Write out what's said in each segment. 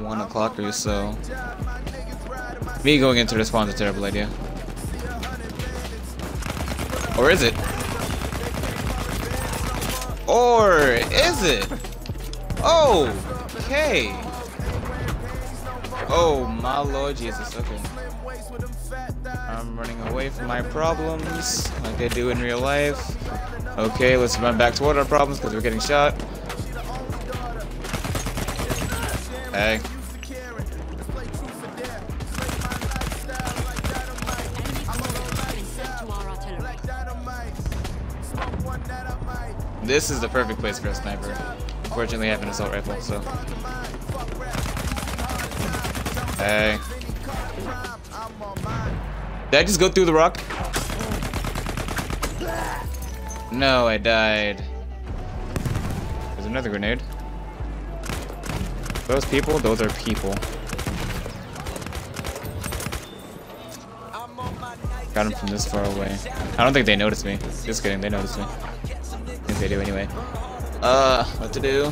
1 o'clock or so. Me going into the spawn's a terrible idea. Or is it? Or is it? Oh, okay. Oh, my Lord Jesus. Okay. I'm running away from my problems like I do in real life. Okay, let's run back toward our problems because we're getting shot. Hey. This is the perfect place for a sniper. Unfortunately, I have an assault rifle, so. Hey. Did I just go through the rock? No, I died. There's another grenade. Those people? Those are people. Got him from this far away. I don't think they noticed me. Just kidding, they noticed me. I think they do anyway. Uh, what to do?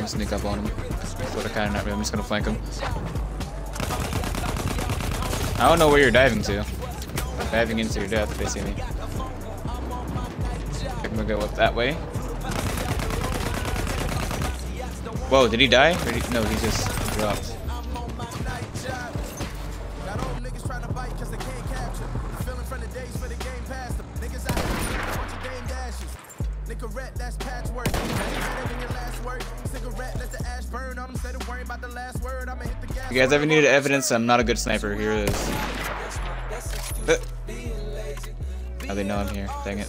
I'm sneak up on him. But I kind of not really. I'm just gonna flank him. I don't know where you're diving to. Diving into your death they see me. I'm gonna go up that way. Whoa, did he die? Did he, no, he just dropped. You guys ever needed evidence I'm not a good sniper? Here it is. Oh, they know I'm here. Dang it.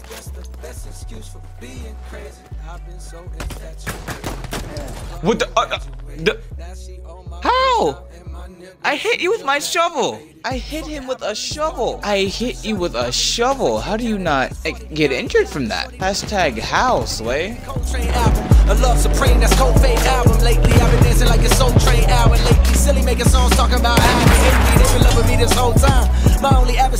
What the, uh, uh, the? How? I hit you with my shovel. I hit him with a shovel. I hit you with a shovel. How do you not get injured from that? Hashtag how, Sway. A love supreme, that's Coltrane album. Lately, I've been dancing like a soul train hour. Lately, silly making songs talking about how they hate me. They've been loving me this whole time. My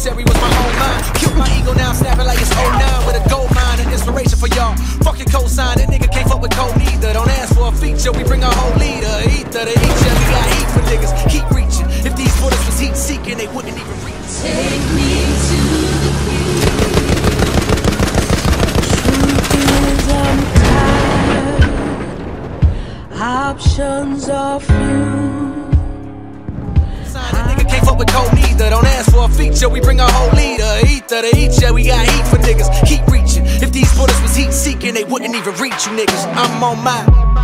adversary was my own mind. Killed my ego now, snapping like it's 09 with a gold mine and inspiration for y'all. Fuck your cosign, that nigga can't fuck with Cole neither. Don't ask for a feature, we bring a whole leader. Ether to each other, we got heat for niggas. Keep reaching. If these bullets was heat seeking, they wouldn't even reach. Take me to the Options are few. Nigga can't fuck with Cole Don't ask for a feature, we bring a whole leader. Ether to each other, we got heat for niggas. Keep reaching. If these bullets was heat seeking, they wouldn't even reach you niggas. I'm on my.